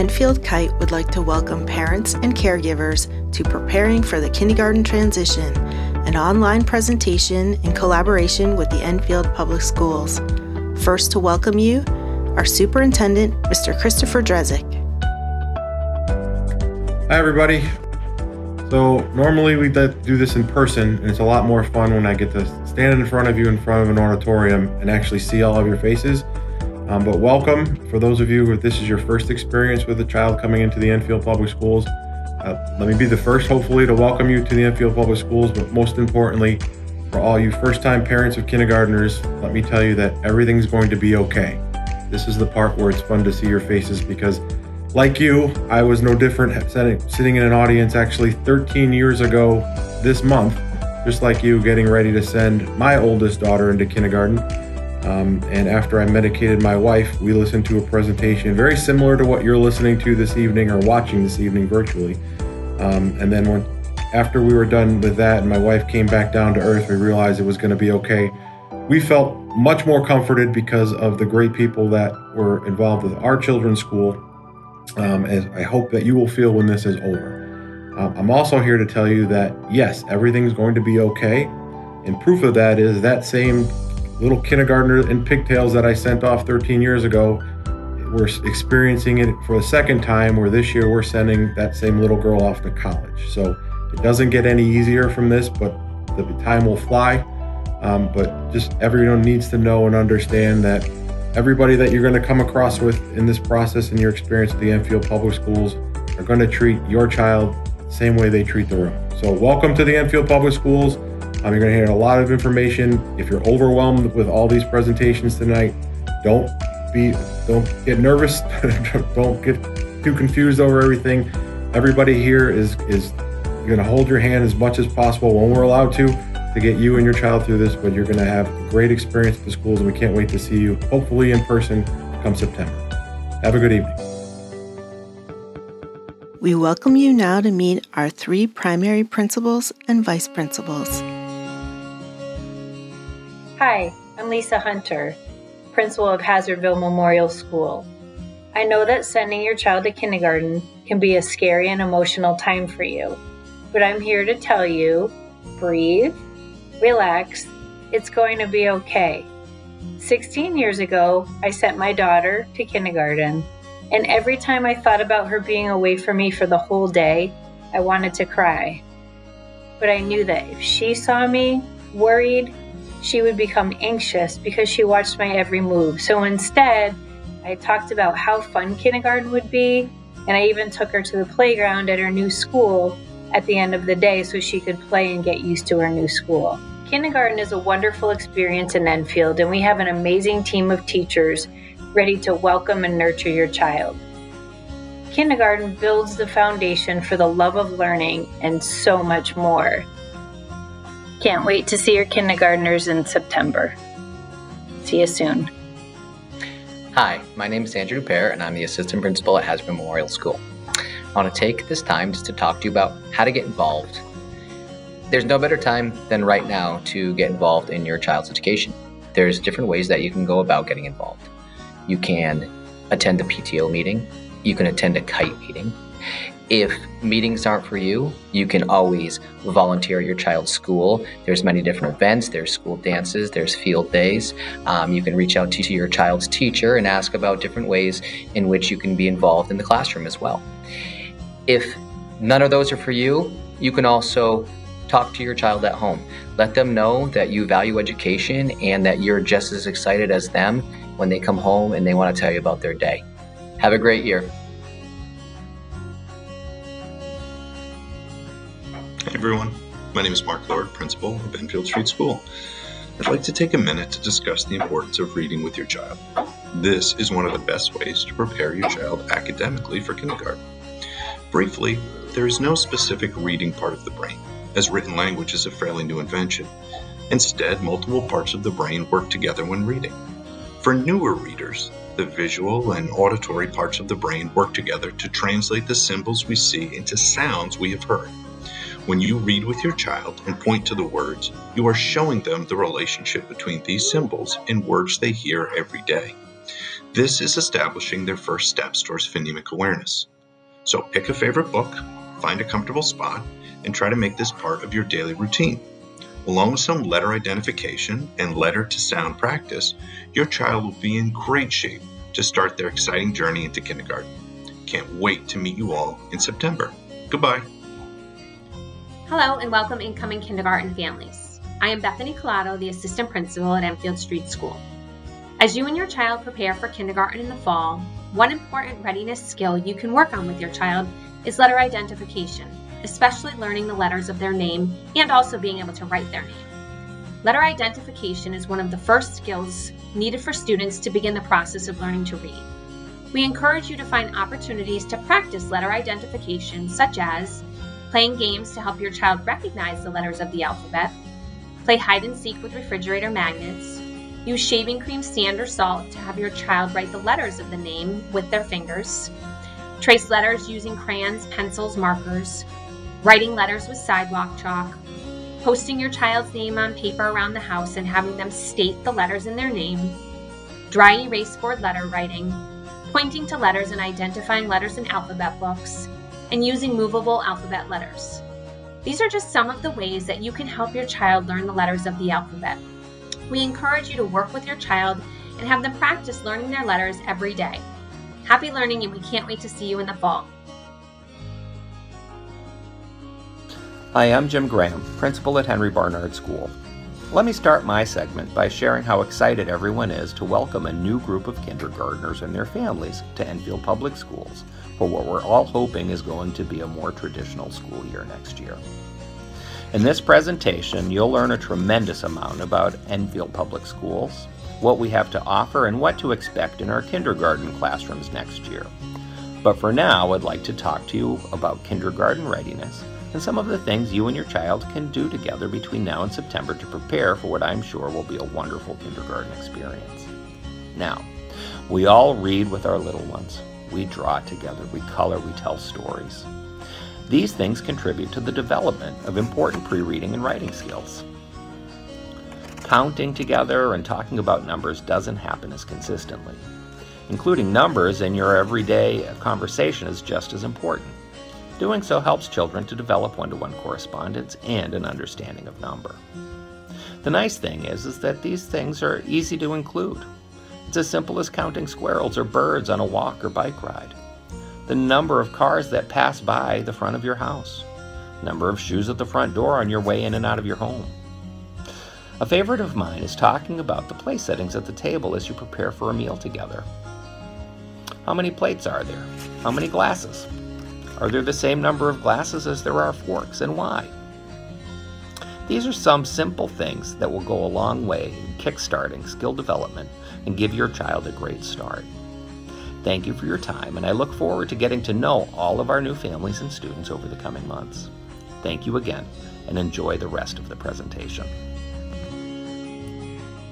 Enfield KITE would like to welcome parents and caregivers to Preparing for the Kindergarten Transition, an online presentation in collaboration with the Enfield Public Schools. First to welcome you, our Superintendent, Mr. Christopher Drezek. Hi, everybody. So, normally we do this in person, and it's a lot more fun when I get to stand in front of you in front of an auditorium and actually see all of your faces. Um, but welcome for those of you if this is your first experience with a child coming into the Enfield Public Schools. Uh, let me be the first, hopefully, to welcome you to the Enfield Public Schools. But most importantly, for all you first time parents of kindergartners, let me tell you that everything's going to be okay. This is the part where it's fun to see your faces because like you, I was no different sitting in an audience actually 13 years ago this month, just like you, getting ready to send my oldest daughter into kindergarten. Um, and after I medicated my wife, we listened to a presentation very similar to what you're listening to this evening or watching this evening virtually. Um, and then when after we were done with that and my wife came back down to earth, we realized it was going to be okay. We felt much more comforted because of the great people that were involved with our children's school um, as I hope that you will feel when this is over. Um, I'm also here to tell you that yes, everything's going to be okay. And proof of that is that same little kindergartner in pigtails that I sent off 13 years ago. We're experiencing it for the second time, where this year we're sending that same little girl off to college. So it doesn't get any easier from this, but the time will fly. Um, but just everyone needs to know and understand that everybody that you're going to come across with in this process and your experience at the Enfield Public Schools are going to treat your child the same way they treat their own. So, welcome to the Enfield Public Schools. Um, you're going to hear a lot of information. If you're overwhelmed with all these presentations tonight, don't be, don't get nervous. don't get too confused over everything. Everybody here is is going to hold your hand as much as possible when we're allowed to to get you and your child through this, but you're going to have a great experience at the schools, and we can't wait to see you, hopefully in person, come September. Have a good evening. We welcome you now to meet our three primary principals and vice principals. Hi, I'm Lisa Hunter, principal of Hazardville Memorial School. I know that sending your child to kindergarten can be a scary and emotional time for you, but I'm here to tell you breathe relax, it's going to be okay. 16 years ago, I sent my daughter to kindergarten, and every time I thought about her being away from me for the whole day, I wanted to cry. But I knew that if she saw me worried, she would become anxious because she watched my every move. So instead, I talked about how fun kindergarten would be, and I even took her to the playground at her new school at the end of the day so she could play and get used to her new school. Kindergarten is a wonderful experience in Enfield, and we have an amazing team of teachers ready to welcome and nurture your child. Kindergarten builds the foundation for the love of learning and so much more. Can't wait to see your kindergartners in September. See you soon. Hi, my name is Andrew Dupere, and I'm the assistant principal at Hazardville Memorial School. I want to take this time just to talk to you about how to get involved there's no better time than right now to get involved in your child's education. There's different ways that you can go about getting involved. You can attend a PTO meeting, you can attend a KITE meeting. If meetings aren't for you, you can always volunteer at your child's school. There's many different events. There's school dances. There's field days. Um, you can reach out to, to your child's teacher and ask about different ways in which you can be involved in the classroom as well. If none of those are for you, you can also talk to your child at home. Let them know that you value education and that you're just as excited as them when they come home and they want to tell you about their day. Have a great year. Hey everyone, my name is Mark Lord, principal of Enfield Street School. I'd like to take a minute to discuss the importance of reading with your child. This is one of the best ways to prepare your child academically for kindergarten. Briefly, there is no specific reading part of the brain as written language is a fairly new invention. Instead, multiple parts of the brain work together when reading. For newer readers, the visual and auditory parts of the brain work together to translate the symbols we see into sounds we have heard. When you read with your child and point to the words, you are showing them the relationship between these symbols and words they hear every day. This is establishing their first steps towards phonemic awareness. So pick a favorite book, find a comfortable spot, and try to make this part of your daily routine. Along with some letter identification and letter to sound practice, your child will be in great shape to start their exciting journey into kindergarten. Can't wait to meet you all in September. Goodbye. Hello and welcome incoming kindergarten families. I am Bethany Collado, the assistant principal at Enfield Street School. As you and your child prepare for kindergarten in the fall, one important readiness skill you can work on with your child is letter identification, especially learning the letters of their name and also being able to write their name. Letter identification is one of the first skills needed for students to begin the process of learning to read. We encourage you to find opportunities to practice letter identification, such as playing games to help your child recognize the letters of the alphabet, play hide and seek with refrigerator magnets, use shaving cream, sand, or salt to have your child write the letters of the name with their fingers, trace letters using crayons, pencils, markers, writing letters with sidewalk chalk, posting your child's name on paper around the house and having them state the letters in their name, dry erase board letter writing, pointing to letters and identifying letters in alphabet books, and using movable alphabet letters. These are just some of the ways that you can help your child learn the letters of the alphabet. We encourage you to work with your child and have them practice learning their letters every day. Happy learning, and we can't wait to see you in the fall. Hi, I'm Jim Graham, principal at Henry Barnard School. Let me start my segment by sharing how excited everyone is to welcome a new group of kindergartners and their families to Enfield Public Schools for what we're all hoping is going to be a more traditional school year next year. In this presentation, you'll learn a tremendous amount about Enfield Public Schools, what we have to offer, and what to expect in our kindergarten classrooms next year. But for now, I'd like to talk to you about kindergarten readiness and some of the things you and your child can do together between now and September to prepare for what I'm sure will be a wonderful kindergarten experience. Now, we all read with our little ones. We draw together, we color, we tell stories. These things contribute to the development of important pre reading and writing skills. Counting together and talking about numbers doesn't happen as consistently. Including numbers in your everyday conversation is just as important. Doing so helps children to develop one-to-one correspondence and an understanding of number. The nice thing is, is that these things are easy to include. It's as simple as counting squirrels or birds on a walk or bike ride. The number of cars that pass by the front of your house. Number of shoes at the front door on your way in and out of your home. A favorite of mine is talking about the place settings at the table as you prepare for a meal together. How many plates are there? How many glasses? Are there the same number of glasses as there are forks, and why? These are some simple things that will go a long way in kickstarting skill development and give your child a great start. Thank you for your time, and I look forward to getting to know all of our new families and students over the coming months. Thank you again, and enjoy the rest of the presentation.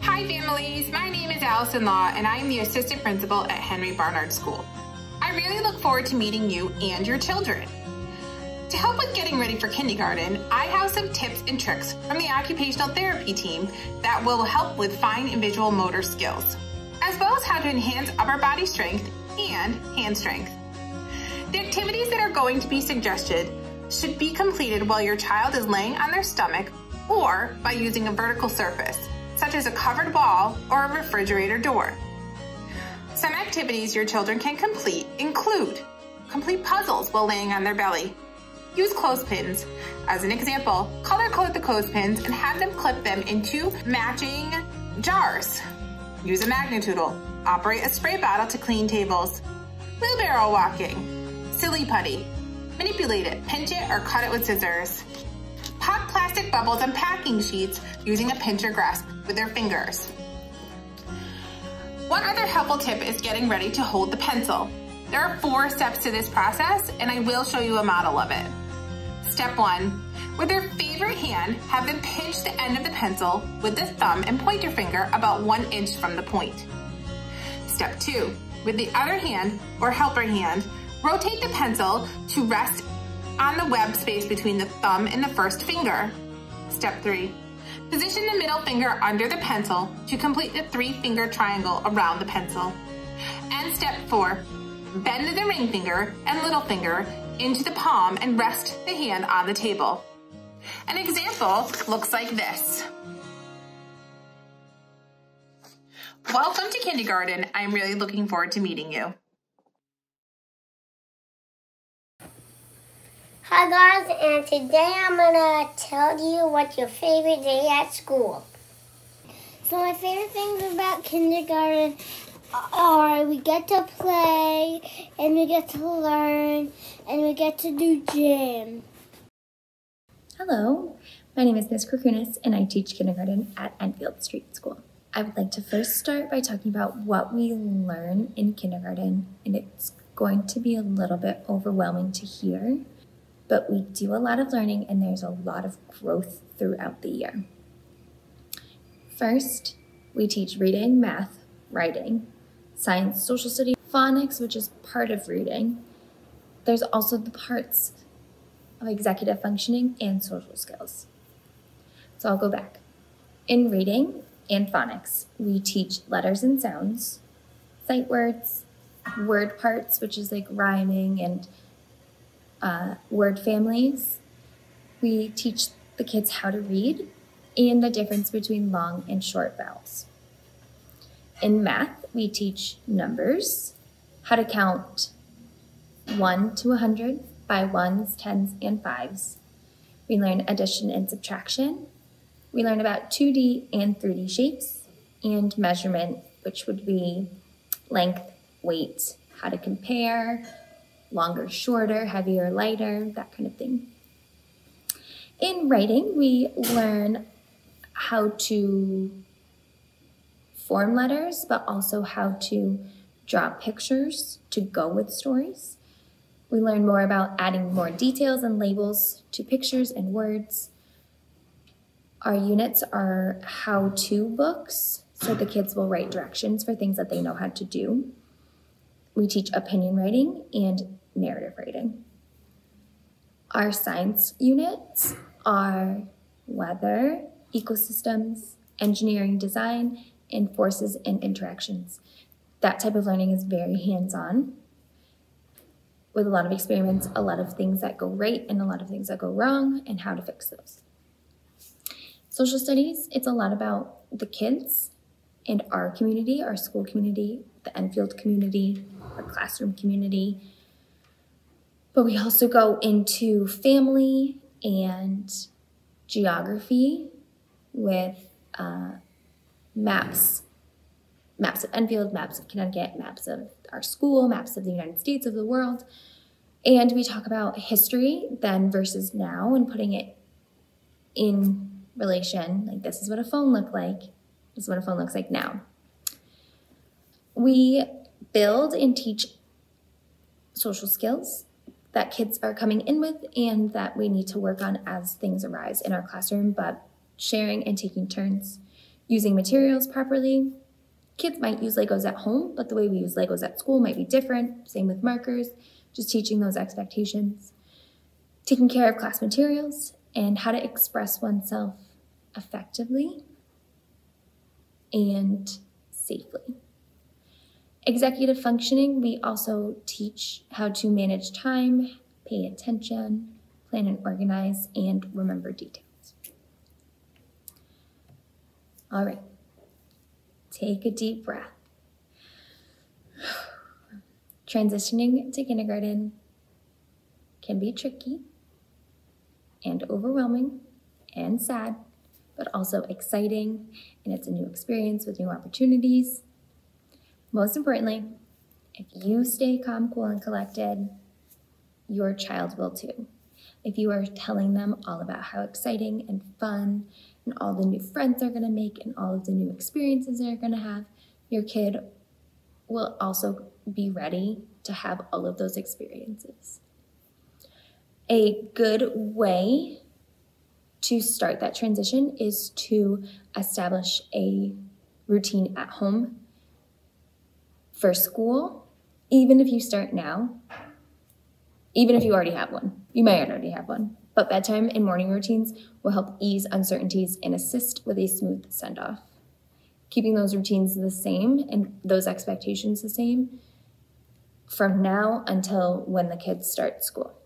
Hi families, my name is Allison Law, and I am the assistant principal at Henry Barnard School. I really look forward to meeting you and your children. To help with getting ready for kindergarten, I have some tips and tricks from the occupational therapy team that will help with fine and visual motor skills, as well as how to enhance upper body strength and hand strength. The activities that are going to be suggested should be completed while your child is laying on their stomach or by using a vertical surface, such as a covered wall or a refrigerator door. Some activities your children can complete include complete puzzles while laying on their belly. Use clothespins. As an example, color code the clothespins and have them clip them into matching jars. Use a Magna Doodle. Operate a spray bottle to clean tables. Wheelbarrow walking. Silly putty. Manipulate it, pinch it, or cut it with scissors. Pop plastic bubbles on packing sheets using a pincher grasp with their fingers. One other helpful tip is getting ready to hold the pencil. There are four steps to this process, and I will show you a model of it. Step one, with your favorite hand, have them pinch the end of the pencil with the thumb and pointer finger about one inch from the point. Step two, with the other hand or helper hand, rotate the pencil to rest on the web space between the thumb and the first finger. Step three, Position the middle finger under the pencil to complete the three finger triangle around the pencil. And step four, bend the ring finger and little finger into the palm and rest the hand on the table. An example looks like this. Welcome to kindergarten. I'm really looking forward to meeting you. Hi guys, and today I'm gonna tell you what's your favorite day at school. So my favorite things about kindergarten are we get to play and we get to learn and we get to do gym. Hello, my name is Miss Krakunis and I teach kindergarten at Enfield Street School. I would like to first start by talking about what we learn in kindergarten, and it's going to be a little bit overwhelming to hear, but we do a lot of learning and there's a lot of growth throughout the year. First, we teach reading, math, writing, science, social studies, phonics, which is part of reading. There's also the parts of executive functioning and social skills. So I'll go back. In reading and phonics, we teach letters and sounds, sight words, word parts, which is like rhyming and uh, word families. We teach the kids how to read and the difference between long and short vowels. In math, we teach numbers, how to count 1 to 100 by ones, tens, and fives. We learn addition and subtraction. We learn about 2D and 3D shapes and measurement, which would be length, weight, how to compare, longer, shorter, heavier, lighter, that kind of thing. In writing, we learn how to form letters, but also how to draw pictures to go with stories. We learn more about adding more details and labels to pictures and words. Our units are how to books, so the kids will write directions for things that they know how to do. We teach opinion writing and narrative writing. Our science units are weather, ecosystems, engineering design, and forces and interactions. That type of learning is very hands on with a lot of experiments, a lot of things that go right and a lot of things that go wrong, and how to fix those. Social studies, it's a lot about the kids and our community, our school community, the Enfield community, our classroom community. But we also go into family and geography with uh, maps maps of Enfield, maps of Connecticut, maps of our school, maps of the United States, of the world. And we talk about history then versus now and putting it in relation. Like, this is what a phone looked like, this is what a phone looks like now. We build and teach social skills that kids are coming in with and that we need to work on as things arise in our classroom, but sharing and taking turns using materials properly. Kids might use Legos at home, but the way we use Legos at school might be different. Same with markers, just teaching those expectations. Taking care of class materials and how to express oneself effectively and safely. Executive functioning, we also teach how to manage time, pay attention, plan and organize, and remember details. All right, take a deep breath. Transitioning to kindergarten can be tricky and overwhelming and sad, but also exciting, and it's a new experience with new opportunities. Most importantly, if you stay calm, cool, and collected, your child will too. If you are telling them all about how exciting and fun and all the new friends they're going to make and all of the new experiences they're going to have, your kid will also be ready to have all of those experiences. A good way to start that transition is to establish a routine at home for school, even if you start now, even if you already have one. You might already have one but bedtime and morning routines will help ease uncertainties and assist with a smooth send off. keeping those routines the same and those expectations the same from now until when the kids start school.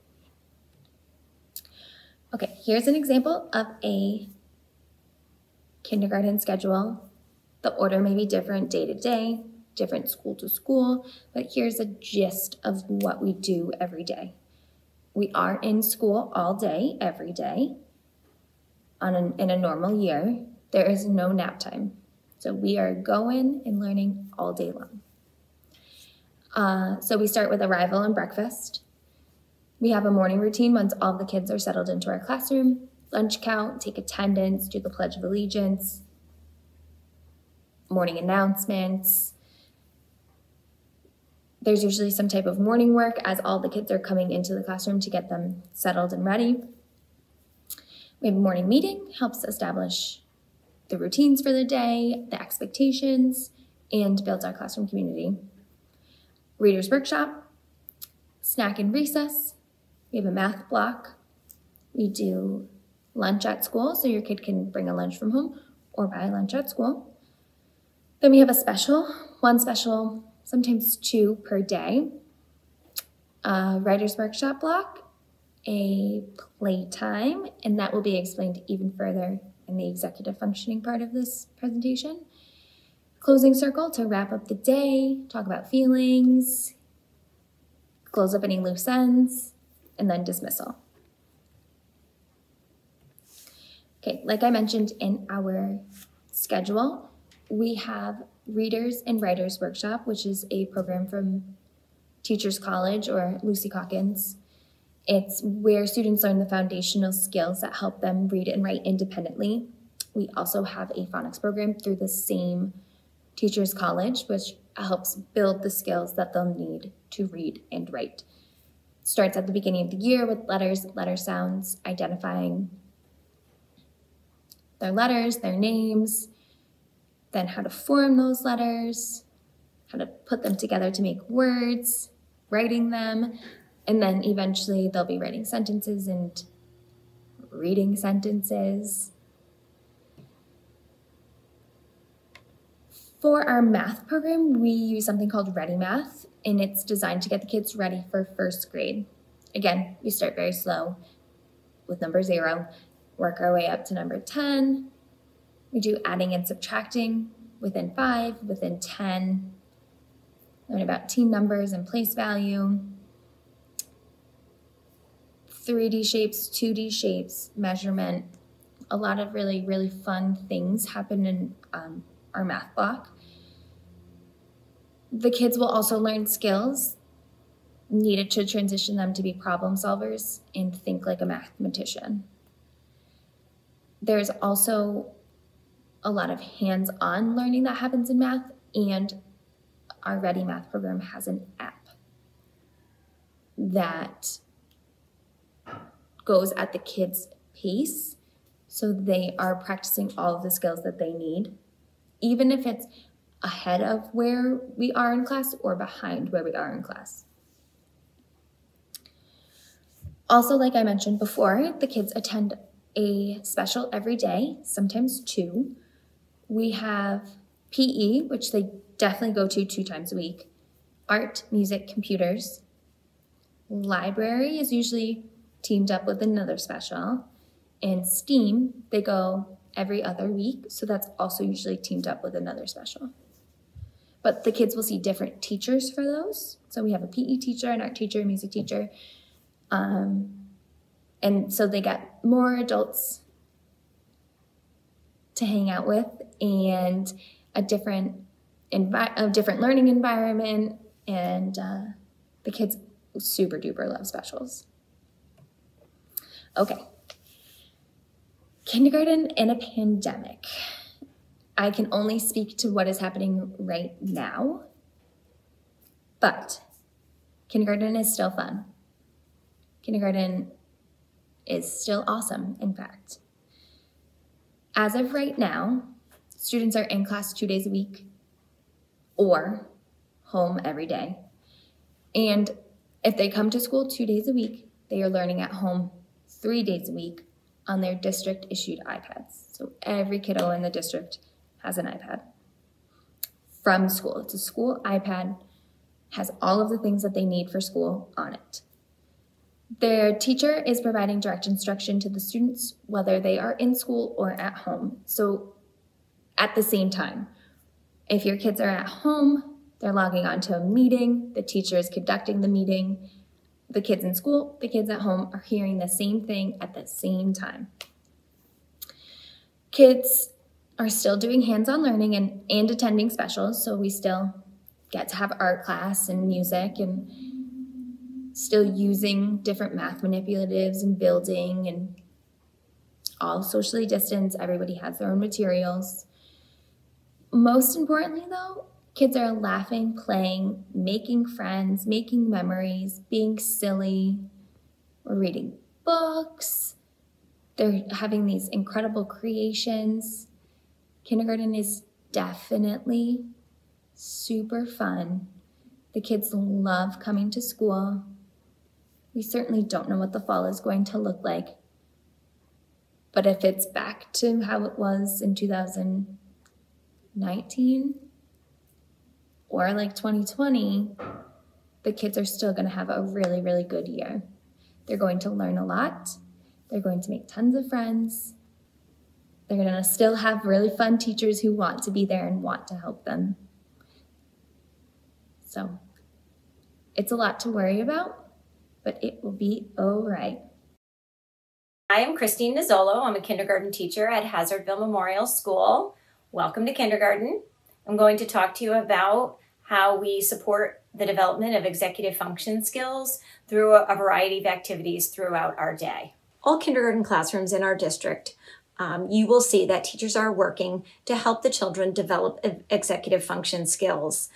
Okay, here's an example of a kindergarten schedule. The order may be different day to day, different school to school, but here's a gist of what we do every day. We are in school all day, every day. On an, in a normal year, there is no nap time. So we are going and learning all day long. Uh, so we start with arrival and breakfast. We have a morning routine once all the kids are settled into our classroom, lunch count, take attendance, do the Pledge of Allegiance, morning announcements. There's usually some type of morning work as all the kids are coming into the classroom to get them settled and ready. We have a morning meeting, helps establish the routines for the day, the expectations, and builds our classroom community. Reader's Workshop, snack and recess, we have a math block. We do lunch at school, so your kid can bring a lunch from home or buy lunch at school. Then we have a special, one special, sometimes two per day. A writer's workshop block, a playtime, and that will be explained even further in the executive functioning part of this presentation. Closing circle to wrap up the day, talk about feelings, close up any loose ends, and then dismissal. Okay, like I mentioned in our schedule, we have Readers and Writers Workshop, which is a program from Teachers College or Lucy Calkins. It's where students learn the foundational skills that help them read and write independently. We also have a phonics program through the same Teachers College, which helps build the skills that they'll need to read and write starts at the beginning of the year with letters, letter sounds, identifying their letters, their names, then how to form those letters, how to put them together to make words, writing them, and then eventually they'll be writing sentences and reading sentences. For our math program, we use something called Ready Math, and it's designed to get the kids ready for first grade. Again, we start very slow with number zero, work our way up to number 10. We do adding and subtracting within five, within 10, learn about teen numbers and place value, 3D shapes, 2D shapes, measurement. A lot of really, really fun things happen in um, our math block. The kids will also learn skills needed to transition them to be problem solvers and think like a mathematician. There's also a lot of hands on learning that happens in math, and our Ready Math program has an app that goes at the kids' pace so they are practicing all of the skills that they need, even if it's ahead of where we are in class or behind where we are in class. Also, like I mentioned before, the kids attend a special every day, sometimes two. We have PE, which they definitely go to two times a week, art, music, computers. Library is usually teamed up with another special. And STEAM, they go every other week, so that's also usually teamed up with another special. But the kids will see different teachers for those. So we have a PE teacher, an art teacher, a music teacher. Um, and so they get more adults to hang out with and a different envi- a different learning environment and uh, the kids super duper love specials. Okay. Kindergarten in a pandemic. I can only speak to what is happening right now, but kindergarten is still fun. Kindergarten is still awesome, in fact. As of right now, students are in class two days a week or home every day. And if they come to school two days a week, they are learning at home three days a week on their district issued iPads. So every kiddo in the district has an iPad. from school. It's a school iPad, has all of the things that they need for school on it. Their teacher is providing direct instruction to the students, whether they are in school or at home. So at the same time, if your kids are at home, they're logging on to a meeting, the teacher is conducting the meeting. The kids in school, the kids at home are hearing the same thing at the same time. Kids are still doing hands-on learning and, and attending specials, so we still get to have art class and music and still using different math manipulatives and building and all socially distanced. Everybody has their own materials. Most importantly, though, kids are laughing, playing, making friends, making memories, being silly. Reading books. They're having these incredible creations. Kindergarten is definitely super fun. The kids love coming to school. We certainly don't know what the fall is going to look like. But if it's back to how it was in 2019 or like 2020, the kids are still going to have a really, really good year. They're going to learn a lot. They're going to make tons of friends. They're going to still have really fun teachers who want to be there and want to help them. So it's a lot to worry about, but it will be all right. I am Christine Nizzolo. I'm a kindergarten teacher at Hazardville Memorial School. Welcome to kindergarten. I'm going to talk to you about how we support the development of executive function skills through a variety of activities throughout our day. All kindergarten classrooms in our district, um, you will see that teachers are working to help the children develop executive function skills.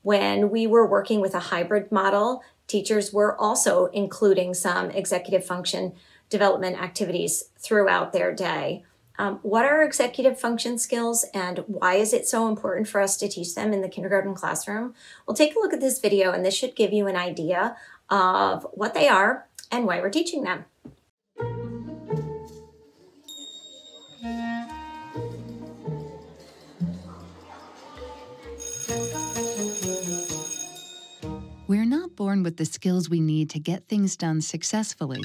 When we were working with a hybrid model, teachers were also including some executive function development activities throughout their day. Um, what are executive function skills and why is it so important for us to teach them in the kindergarten classroom? Well, take a look at this video and this should give you an idea of what they are and why we're teaching them. We're not born with the skills we need to get things done successfully,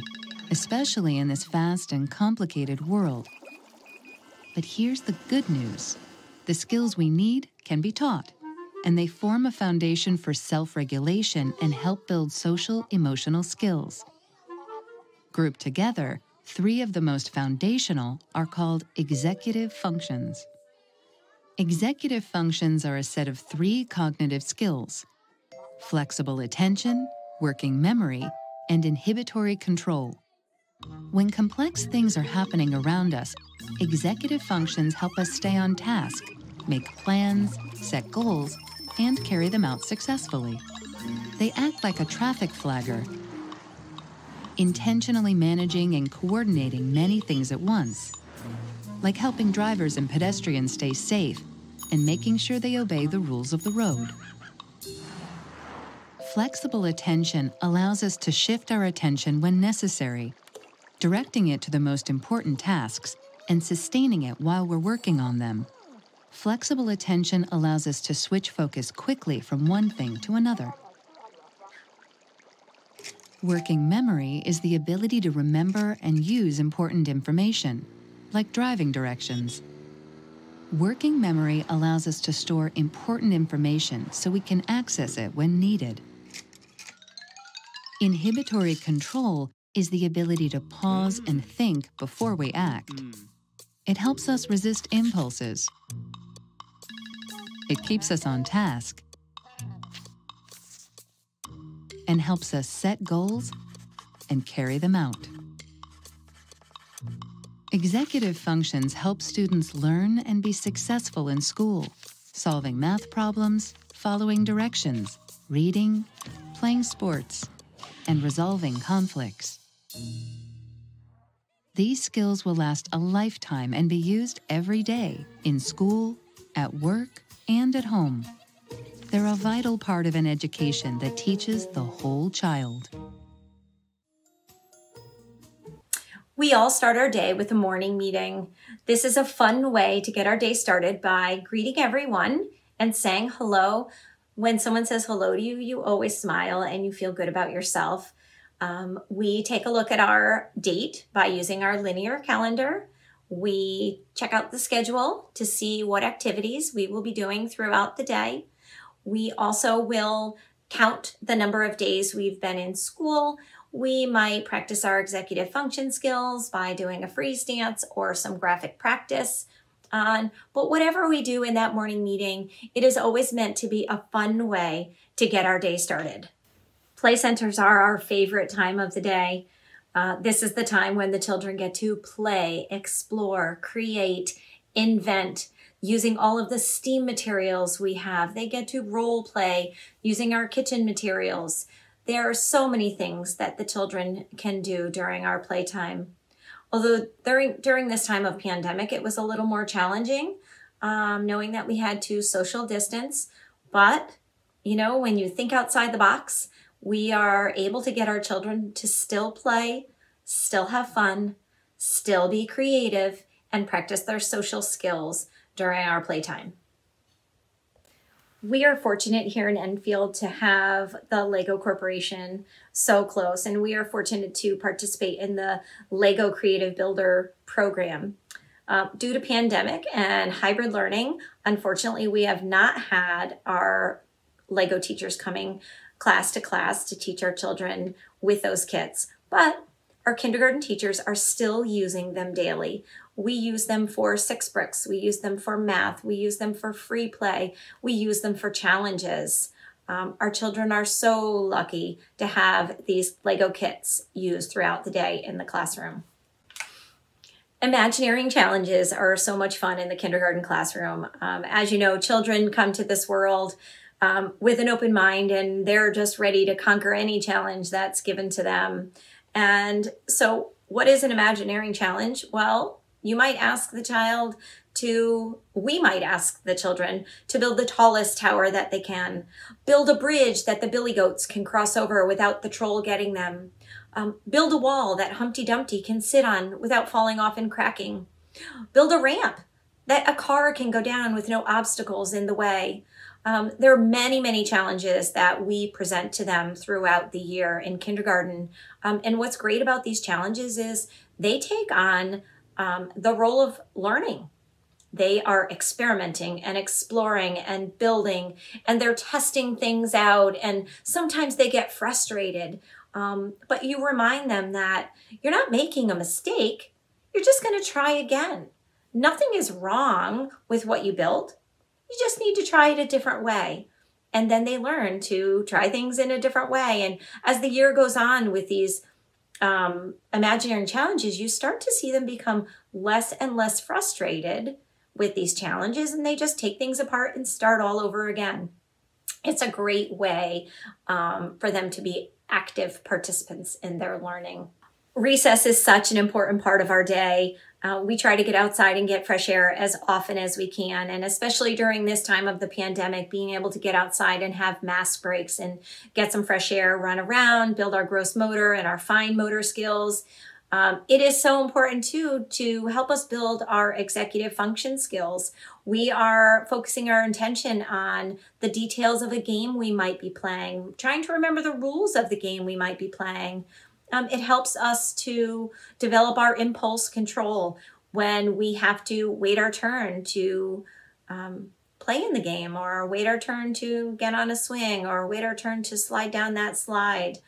especially in this fast and complicated world. But here's the good news the skills we need can be taught, and they form a foundation for self regulation and help build social emotional skills. Grouped together, three of the most foundational are called executive functions. Executive functions are a set of three cognitive skills flexible attention, working memory, and inhibitory control. When complex things are happening around us, executive functions help us stay on task, make plans, set goals, and carry them out successfully. They act like a traffic flagger, intentionally managing and coordinating many things at once, like helping drivers and pedestrians stay safe and making sure they obey the rules of the road. Flexible attention allows us to shift our attention when necessary, directing it to the most important tasks and sustaining it while we're working on them. Flexible attention allows us to switch focus quickly from one thing to another. Working memory is the ability to remember and use important information, like driving directions. Working memory allows us to store important information so we can access it when needed. Inhibitory control is the ability to pause and think before we act. It helps us resist impulses. It keeps us on task and helps us set goals and carry them out. Executive functions help students learn and be successful in school, solving math problems, following directions, reading, playing sports, and resolving conflicts. These skills will last a lifetime and be used every day in school, at work, and at home. They're a vital part of an education that teaches the whole child. We all start our day with a morning meeting. This is a fun way to get our day started by greeting everyone and saying hello. When someone says hello to you, you always smile and you feel good about yourself. Um, we take a look at our date by using our linear calendar. We check out the schedule to see what activities we will be doing throughout the day. We also will count the number of days we've been in school. We might practice our executive function skills by doing a freeze dance or some graphic practice. But whatever we do in that morning meeting, it is always meant to be a fun way to get our day started. Play centers are our favorite time of the day. Uh, this is the time when the children get to play, explore, create, invent, using all of the STEAM materials we have. They get to role play using our kitchen materials. There are so many things that the children can do during our playtime. Although during, during this time of pandemic, it was a little more challenging, um, knowing that we had to social distance. But, you know, when you think outside the box, we are able to get our children to still play, still have fun, still be creative, and practice their social skills during our playtime. We are fortunate here in Enfield to have the Lego Corporation so close, and we are fortunate to participate in the Lego Creative Builder program. Uh, due to pandemic and hybrid learning, unfortunately, we have not had our Lego teachers coming class to class to teach our children with those kits, but our kindergarten teachers are still using them daily. We use them for six bricks. We use them for math. We use them for free play. We use them for challenges. Um, our children are so lucky to have these Lego kits used throughout the day in the classroom. Imagineering challenges are so much fun in the kindergarten classroom. Um, as you know, children come to this world um, with an open mind and they're just ready to conquer any challenge that's given to them. And so, what is an Imagineering challenge? Well, you might ask the child to, we might ask the children to build the tallest tower that they can, build a bridge that the billy goats can cross over without the troll getting them, um, build a wall that Humpty Dumpty can sit on without falling off and cracking, build a ramp that a car can go down with no obstacles in the way. Um, there are many, many challenges that we present to them throughout the year in kindergarten. Um, and what's great about these challenges is they take on um, the role of learning. They are experimenting and exploring and building, and they're testing things out. And sometimes they get frustrated. Um, but you remind them that you're not making a mistake, you're just going to try again. Nothing is wrong with what you built. You just need to try it a different way. And then they learn to try things in a different way. And as the year goes on with these um, imaginary challenges, you start to see them become less and less frustrated with these challenges and they just take things apart and start all over again. It's a great way um, for them to be active participants in their learning. Recess is such an important part of our day. Uh, we try to get outside and get fresh air as often as we can. And especially during this time of the pandemic, being able to get outside and have mass breaks and get some fresh air, run around, build our gross motor and our fine motor skills. Um, it is so important too to help us build our executive function skills. We are focusing our attention on the details of a game we might be playing, trying to remember the rules of the game we might be playing, um, it helps us to develop our impulse control when we have to wait our turn to um, play in the game or wait our turn to get on a swing or wait our turn to slide down that slide.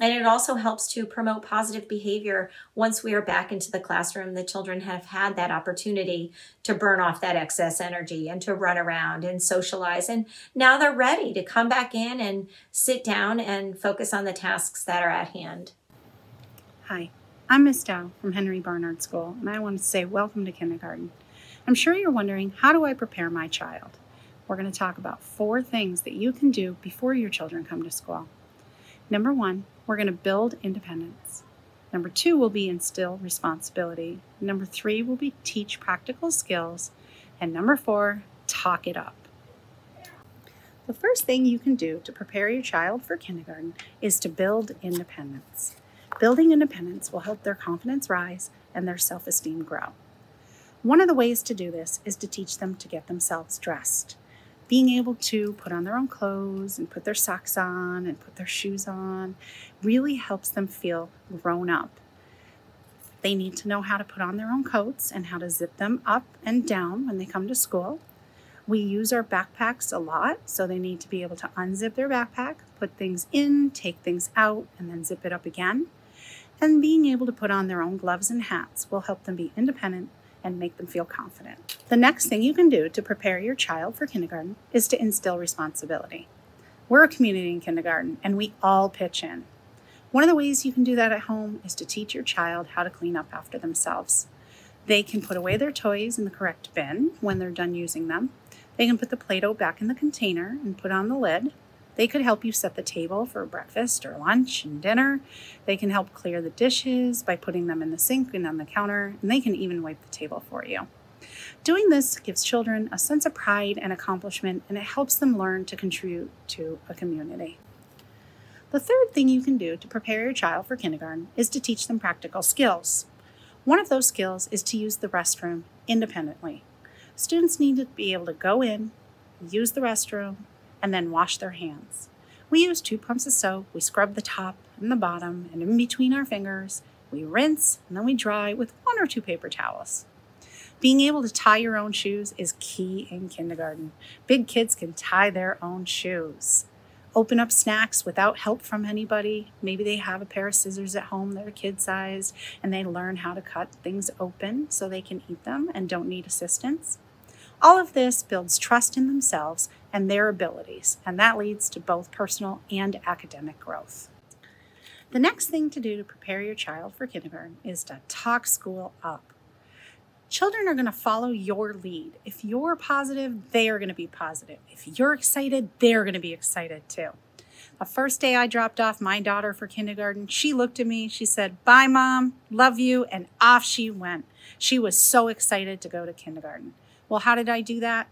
And it also helps to promote positive behavior once we are back into the classroom. The children have had that opportunity to burn off that excess energy and to run around and socialize. And now they're ready to come back in and sit down and focus on the tasks that are at hand. Hi, I'm Miss Dow from Henry Barnard School, and I want to say welcome to kindergarten. I'm sure you're wondering, how do I prepare my child? We're going to talk about four things that you can do before your children come to school. Number one, we're going to build independence. Number two will be instill responsibility. Number three will be teach practical skills. And number four, talk it up. The first thing you can do to prepare your child for kindergarten is to build independence. Building independence will help their confidence rise and their self esteem grow. One of the ways to do this is to teach them to get themselves dressed. being able to put on their own clothes and put their socks on and put their shoes on really helps them feel grown up. They need to know how to put on their own coats and how to zip them up and down when they come to school. We use our backpacks a lot, so they need to be able to unzip their backpack, put things in, take things out, and then zip it up again. And being able to put on their own gloves and hats will help them be independent and make them feel confident. The next thing you can do to prepare your child for kindergarten is to instill responsibility. We're a community in kindergarten and we all pitch in. One of the ways you can do that at home is to teach your child how to clean up after themselves. They can put away their toys in the correct bin when they're done using them. They can put the Play Doh back in the container and put on the lid. They could help you set the table for breakfast or lunch and dinner. They can help clear the dishes by putting them in the sink and on the counter, and they can even wipe the table for you. Doing this gives children a sense of pride and accomplishment, and it helps them learn to contribute to a community. The third thing you can do to prepare your child for kindergarten is to teach them practical skills. One of those skills is to use the restroom independently. Students need to be able to go in, use the restroom, and then wash their hands. We use two pumps of soap, we scrub the top and the bottom, and in between our fingers, we rinse and then we dry with one or two paper towels. Being able to tie your own shoes is key in kindergarten. Big kids can tie their own shoes. Open up snacks without help from anybody. Maybe they have a pair of scissors at home that are kid sized and they learn how to cut things open so they can eat them and don't need assistance. All of this builds trust in themselves and their abilities, and that leads to both personal and academic growth. The next thing to do to prepare your child for kindergarten is to talk school up. Children are going to follow your lead. If you're positive, they are going to be positive. If you're excited, they're going to be excited too. The first day I dropped off my daughter for kindergarten, she looked at me, she said, Bye, mom, love you, and off she went. She was so excited to go to kindergarten. Well, how did I do that?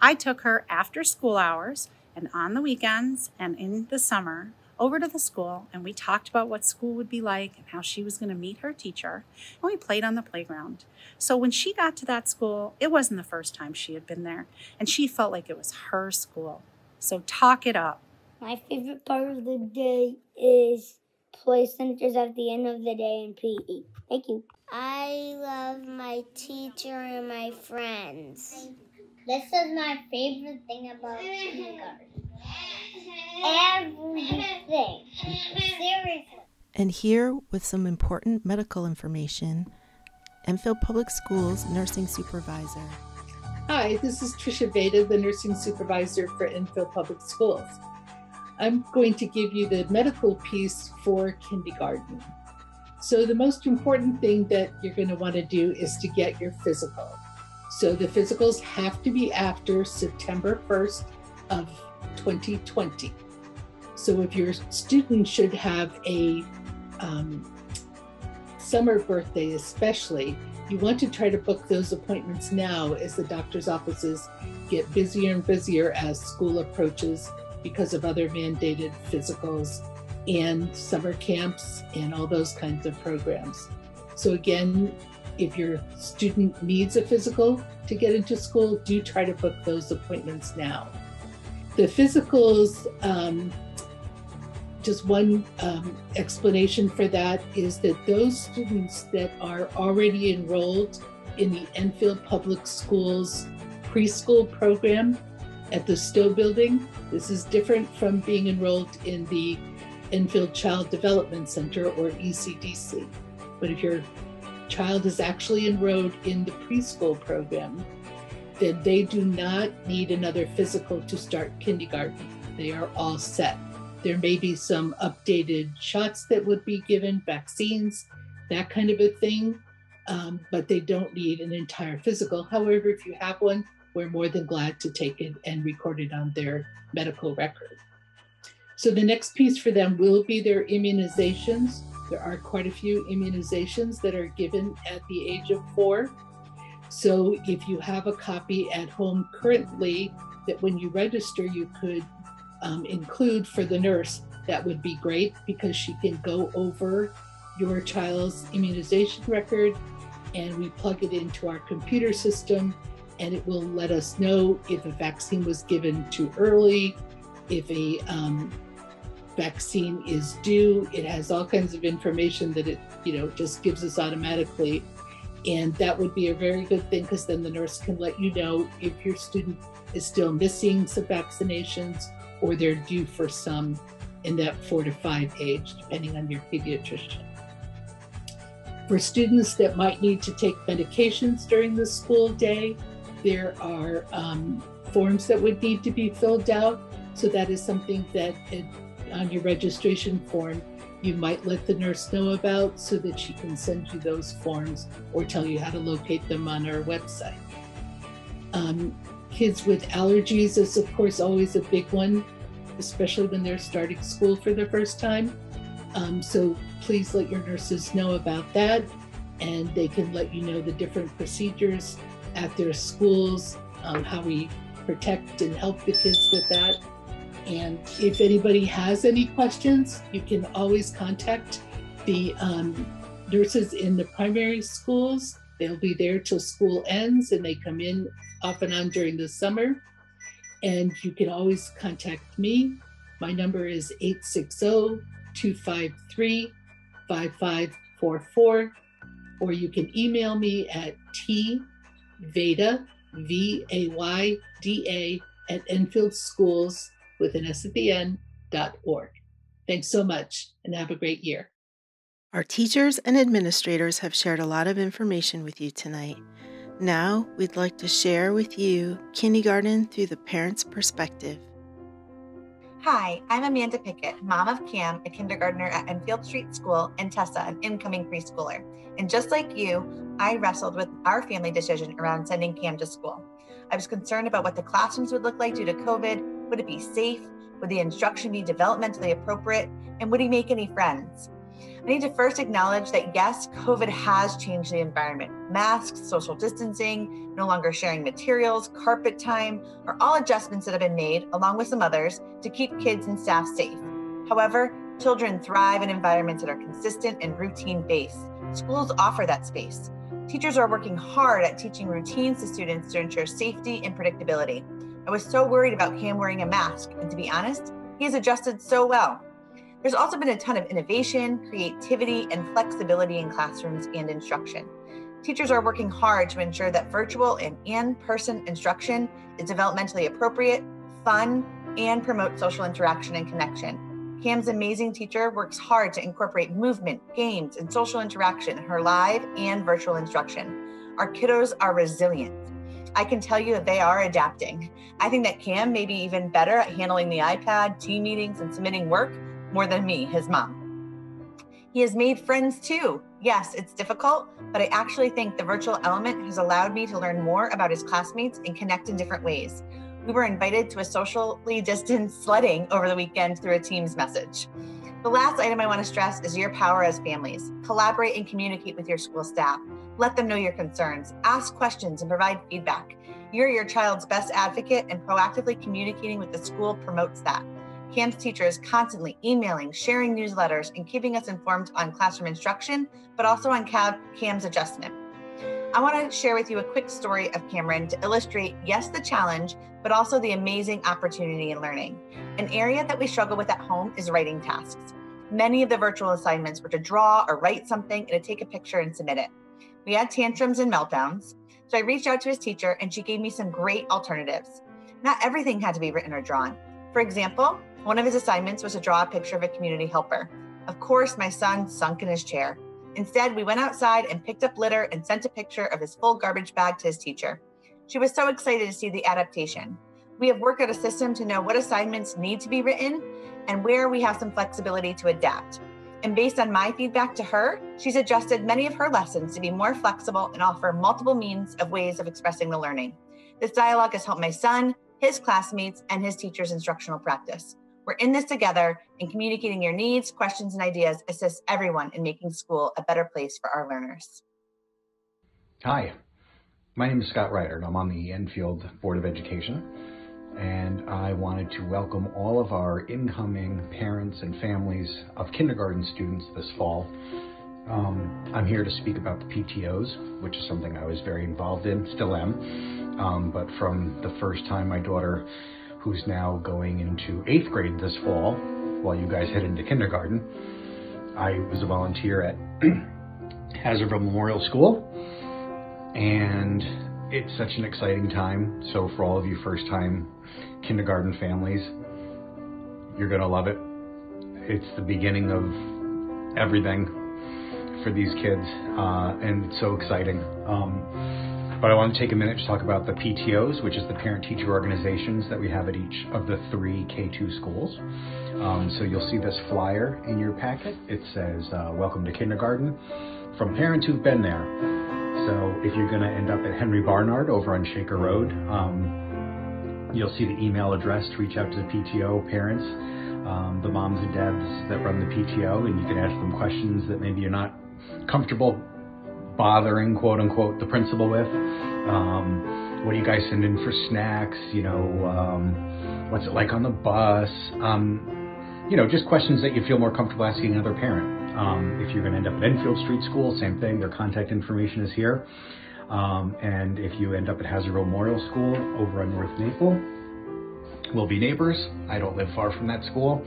I took her after school hours and on the weekends and in the summer over to the school and we talked about what school would be like and how she was going to meet her teacher and we played on the playground. So when she got to that school, it wasn't the first time she had been there and she felt like it was her school. So talk it up. My favorite part of the day is play centers at the end of the day in PE. Thank you. I love my teacher and my friends. This is my favorite thing about kindergarten. Everything. Seriously. And here, with some important medical information, Enfield Public Schools nursing supervisor. Hi, this is Tricia Vayda, the nursing supervisor for Enfield Public Schools. I'm going to give you the medical piece for kindergarten. So the most important thing that you're going to want to do is to get your physical. So the physicals have to be after September 1st of 2020. So if your student should have a um, summer birthday, especially, you want to try to book those appointments now as the doctor's offices get busier and busier as school approaches because of other mandated physicals and summer camps and all those kinds of programs. So, again, if your student needs a physical to get into school, do try to book those appointments now. The physicals, um, just one um, explanation for that is that those students that are already enrolled in the Enfield Public Schools preschool program at the Stowe building, this is different from being enrolled in the Enfield Child Development Center or ECDC. But if your child is actually enrolled in the preschool program, then they do not need another physical to start kindergarten. They are all set. There may be some updated shots that would be given, vaccines, that kind of a thing, um, but they don't need an entire physical. However, if you have one, we're more than glad to take it and record it on their medical record. So the next piece for them will be their immunizations. There are quite a few immunizations that are given at the age of four. So if you have a copy at home currently, that when you register, you could um, include for the nurse, that would be great because she can go over your child's immunization record and we plug it into our computer system and it will let us know if a vaccine was given too early, if a um, vaccine is due. It has all kinds of information that it, you know, just gives us automatically. And that would be a very good thing because then the nurse can let you know if your student is still missing some vaccinations or they're due for some in that four to five age, depending on your pediatrician. For students that might need to take medications during the school day, there are um, forms that would need to be filled out. So that is something that on your registration form, you might let the nurse know about so that she can send you those forms or tell you how to locate them on our website. Um, kids with allergies is, of course, always a big one, especially when they're starting school for the first time. Um, so please let your nurses know about that, and they can let you know the different procedures at their schools, um, how we protect and help the kids with that. And if anybody has any questions, you can always contact the um, nurses in the primary schools. They'll be there till school ends and they come in off and on during the summer. And you can always contact me. My number is 860 253 5544, or you can email me at tvayda, V A Y D A, at Enfield Schools with an S at the end, dot org. Thanks so much and have a great year. Our teachers and administrators have shared a lot of information with you tonight. Now, we'd like to share with you kindergarten through the parent's perspective. Hi, I'm Amanda Pickett, mom of Cam, a kindergartner at Enfield Street School, and Tessa, an incoming preschooler. And just like you, I wrestled with our family decision around sending Cam to school. I was concerned about what the classrooms would look like due to COVID. Would it be safe? Would the instruction be developmentally appropriate? And would he make any friends? I need to first acknowledge that yes, COVID has changed the environment. Masks, social distancing, no longer sharing materials, carpet time are all adjustments that have been made, along with some others, to keep kids and staff safe. However, children thrive in environments that are consistent and routine based. Schools offer that space. Teachers are working hard at teaching routines to students to ensure safety and predictability. I was so worried about Cam wearing a mask, and to be honest, he has adjusted so well. There's also been a ton of innovation, creativity, and flexibility in classrooms and instruction. Teachers are working hard to ensure that virtual and in person instruction is developmentally appropriate, fun, and promote social interaction and connection. Cam's amazing teacher works hard to incorporate movement, games, and social interaction in her live and virtual instruction. Our kiddos are resilient. I can tell you that they are adapting. I think that Cam may be even better at handling the iPad, team meetings, and submitting work more than me, his mom. He has made friends too. Yes, it's difficult, but I actually think the virtual element has allowed me to learn more about his classmates and connect in different ways. We were invited to a socially distanced sledding over the weekend through a Teams message. The last item I want to stress is your power as families. Collaborate and communicate with your school staff. Let them know your concerns, ask questions, and provide feedback. You're your child's best advocate, and proactively communicating with the school promotes that. Cam's teacher is constantly emailing, sharing newsletters, and keeping us informed on classroom instruction, but also on Cam's adjustment. I want to share with you a quick story of Cameron to illustrate, yes, the challenge, but also the amazing opportunity in learning. An area that we struggle with at home is writing tasks. Many of the virtual assignments were to draw or write something and to take a picture and submit it. We had tantrums and meltdowns, so I reached out to his teacher and she gave me some great alternatives. Not everything had to be written or drawn. For example, one of his assignments was to draw a picture of a community helper. Of course, my son sunk in his chair. Instead, we went outside and picked up litter and sent a picture of his full garbage bag to his teacher. She was so excited to see the adaptation. We have worked out a system to know what assignments need to be written and where we have some flexibility to adapt. And based on my feedback to her, she's adjusted many of her lessons to be more flexible and offer multiple means of ways of expressing the learning. This dialogue has helped my son, his classmates, and his teacher's instructional practice. We're in this together, and communicating your needs, questions, and ideas assists everyone in making school a better place for our learners. Hi, my name is Scott Ryder, and I'm on the Enfield Board of Education. And I wanted to welcome all of our incoming parents and families of kindergarten students this fall. Um, I'm here to speak about the PTOs, which is something I was very involved in, still am. um, but from the first time my daughter, who's now going into eighth grade this fall, while you guys head into kindergarten, I was a volunteer at Hazardville Memorial School, and it's such an exciting time. So for all of you first-time kindergarten families, you're gonna love it. It's the beginning of everything for these kids, uh, and it's so exciting. Um, but I want to take a minute to talk about the PTOs, which is the parent-teacher organizations that we have at each of the three K2 schools. Um, so you'll see this flyer in your packet. It says, uh, welcome to kindergarten from parents who've been there. So if you're going to end up at Henry Barnard over on Shaker Road, um, you'll see the email address to reach out to the PTO parents, um, the moms and dads that run the PTO, and you can ask them questions that maybe you're not comfortable bothering, quote unquote, the principal with. Um, what do you guys send in for snacks? You know, um, what's it like on the bus? Um, you know, just questions that you feel more comfortable asking another parent. Um, if you're going to end up at Enfield Street School, same thing. Their contact information is here. Um, and if you end up at Hazardville Memorial School over on North Maple, we'll be neighbors. I don't live far from that school.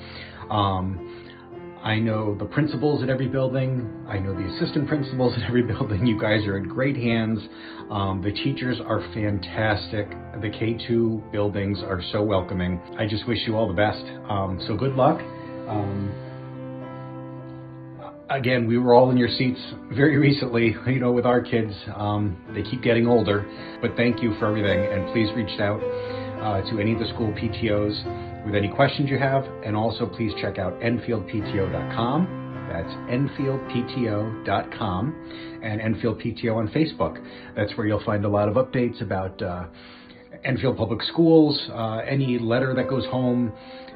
Um, I know the principals at every building. I know the assistant principals at every building. You guys are in great hands. Um, the teachers are fantastic. The K2 buildings are so welcoming. I just wish you all the best. Um, so good luck. Um, again, we were all in your seats very recently, you know, with our kids. Um, they keep getting older, but thank you for everything. And please reach out uh, to any of the school PTOs with any questions you have. And also please check out EnfieldPTO.com. That's EnfieldPTO.com and Enfield PTO on Facebook. That's where you'll find a lot of updates about uh, Enfield Public Schools, uh, any letter that goes home,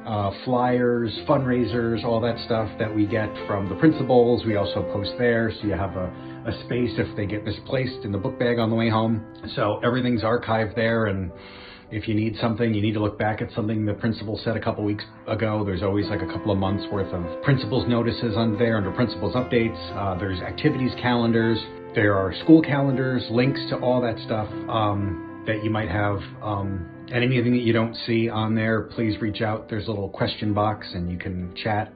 uh, flyers, fundraisers, all that stuff that we get from the principals. We also post there so you have a, a space if they get misplaced in the book bag on the way home. So everything's archived there and if you need something, you need to look back at something the principal said a couple weeks ago. There's always like a couple of months worth of principal's notices under there under principal's updates. Uh, there's activities calendars. There are school calendars, links to all that stuff um, that you might have. Um, and anything that you don't see on there, please reach out. There's a little question box and you can chat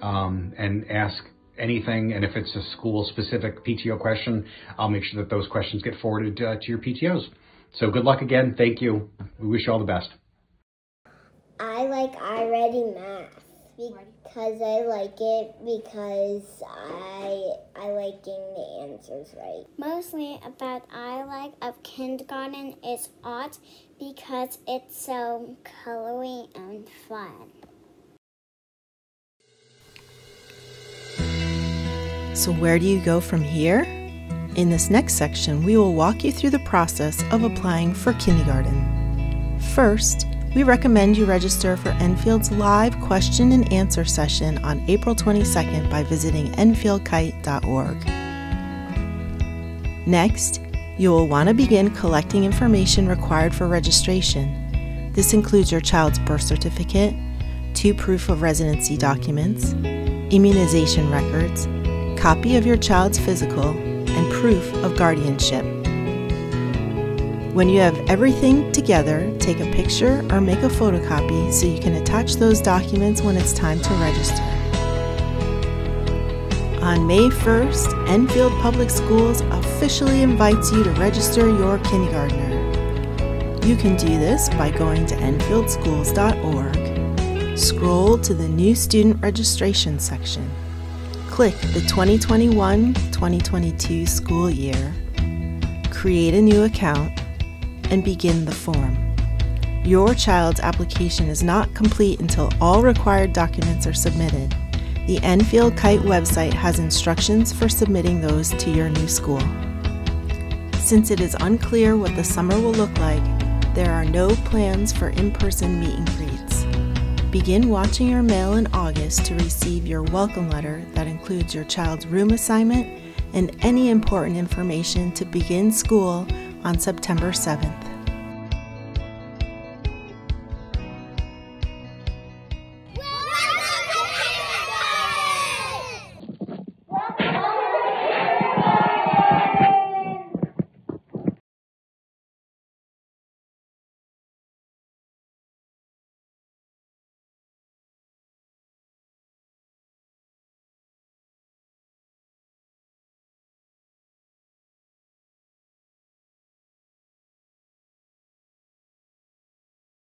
um, and ask anything. And if it's a school specific PTO question, I'll make sure that those questions get forwarded uh, to your PTOs. So good luck again. Thank you. We wish you all the best. I like iReady Math because I like it because I I like getting the answers right. Mostly about I like of kindergarten is art because it's so colory and fun. So where do you go from here? In this next section, we will walk you through the process of applying for kindergarten. First, we recommend you register for Enfield's live question and answer session on April 22nd by visiting enfieldkite.org. Next, you will want to begin collecting information required for registration. This includes your child's birth certificate, two proof of residency documents, immunization records, copy of your child's physical, proof of guardianship. When you have everything together, take a picture or make a photocopy so you can attach those documents when it's time to register. On May 1st, Enfield Public Schools officially invites you to register your kindergartner. You can do this by going to enfieldschools.org, scroll to the new student registration section, click the 2021 2022 school year, create a new account, and begin the form. Your child's application is not complete until all required documents are submitted. The Enfield KITE website has instructions for submitting those to your new school. Since it is unclear what the summer will look like, there are no plans for in person meet and greets. Begin watching your mail in August to receive your welcome letter that includes your child's room assignment and any important information to begin school on September 7th.